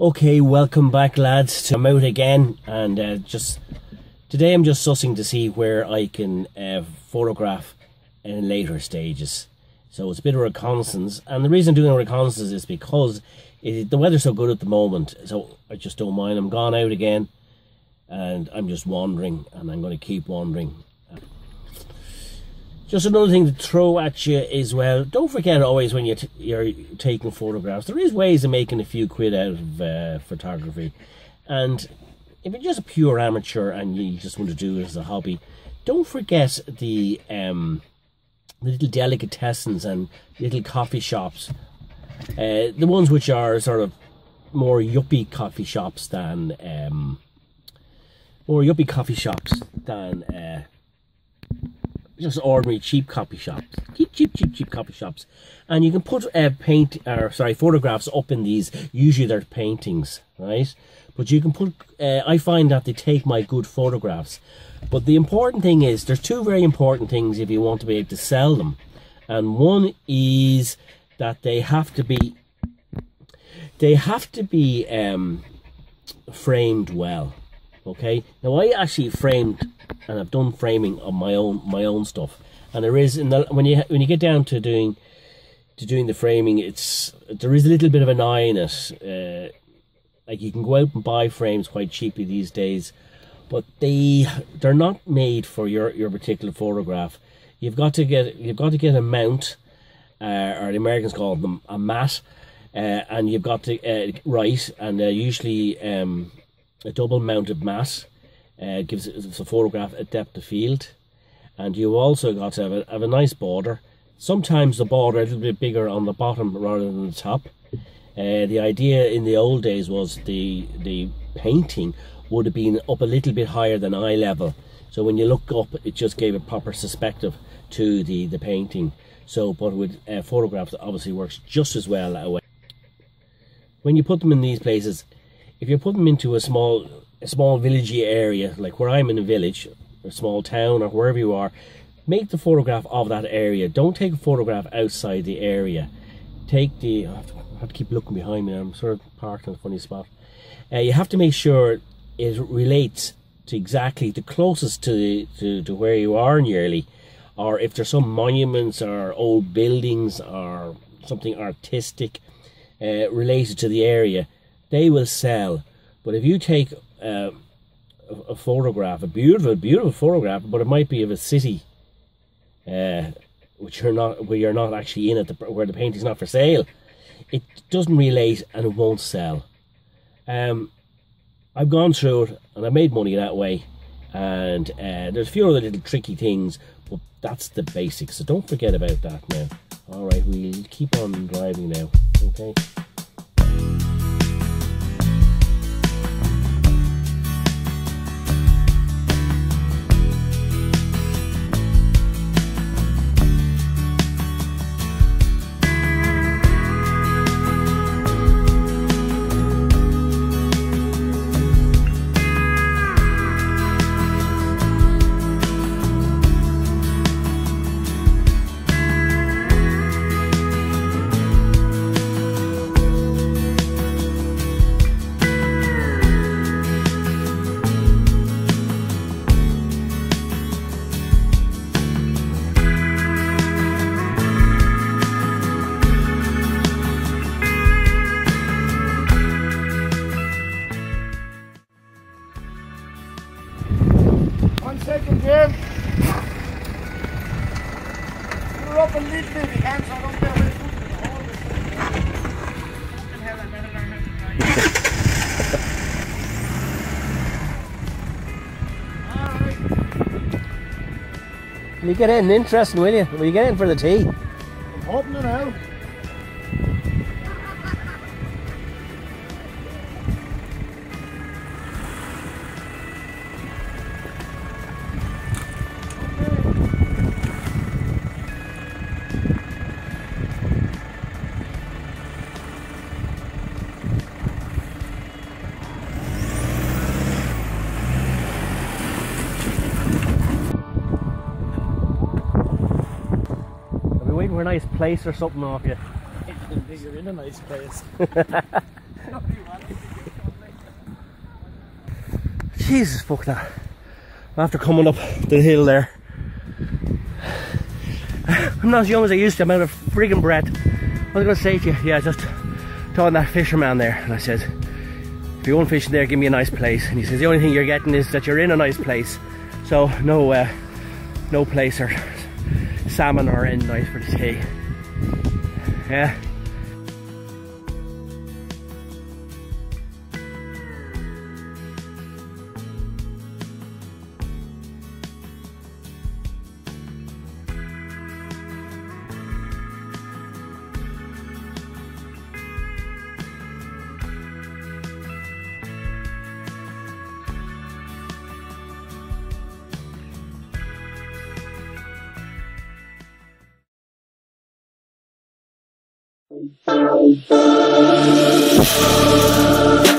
Okay, welcome back, lads. I'm out again, and uh, just today I'm just sussing to see where I can uh, photograph in later stages. So it's a bit of reconnaissance, and the reason I'm doing reconnaissance is because it, the weather's so good at the moment. So I just don't mind. I'm gone out again, and I'm just wandering, and I'm going to keep wandering. Just another thing to throw at you as well. Don't forget always when you're, you're taking photographs, there is ways of making a few quid out of uh, photography. And if you're just a pure amateur and you just want to do it as a hobby, don't forget the um, the little delicatessens and little coffee shops. Uh, the ones which are sort of more yuppie coffee shops than um, more yuppie coffee shops than uh, just ordinary cheap copy shops, cheap, cheap, cheap, cheap copy shops, and you can put uh, paint or sorry photographs up in these. Usually they're paintings, right? But you can put. Uh, I find that they take my good photographs. But the important thing is there's two very important things if you want to be able to sell them, and one is that they have to be. They have to be um, framed well. Okay. Now I actually framed and I've done framing on my own my own stuff. And there is in the when you when you get down to doing to doing the framing, it's there is a little bit of an eye in it. Uh, like you can go out and buy frames quite cheaply these days, but they they're not made for your your particular photograph. You've got to get you've got to get a mount, uh, or the Americans call them a mat, uh, and you've got to uh, right and usually um, a double mounted mat uh, gives a photograph a depth of field. And you also got to have a, have a nice border. Sometimes the border a little bit bigger on the bottom rather than the top. Uh, the idea in the old days was the the painting would have been up a little bit higher than eye level. So when you look up it just gave a proper perspective to the the painting. So but with uh, photographs obviously works just as well away when you put them in these places if you put them into a small a small villagey area, like where I'm in a village, a small town, or wherever you are, make the photograph of that area. Don't take a photograph outside the area. Take the. I have to, I have to keep looking behind me. I'm sort of parked in a funny spot. Uh, you have to make sure it relates to exactly the closest to, to to where you are nearly, or if there's some monuments or old buildings or something artistic uh, related to the area, they will sell. But if you take uh, a, photograph, a beautiful, beautiful photograph, but it might be of a city, uh, which you're not, where you're not actually in it, where the painting's not for sale. It doesn't relate and it won't sell. Um, I've gone through it and I made money that way. And uh, there's a few other little tricky things, but that's the basics. So don't forget about that now. All right, we'll keep on driving now. Okay. Will you get in interesting, will you? Will you get in for the tea? I'm hoping to now. For a nice place or something off you. You're in a nice place. Jesus, fuck that. After coming up the hill there. I'm not as young as I used to, I'm out of friggin' breath. I was gonna say to you, yeah, just talking that fisherman there, and I said, if you're going fishing there, give me a nice place. And he says, the only thing you're getting is that you're in a nice place. So, no, uh, no place or salmon are in nice for the tea. Yeah. Thank you.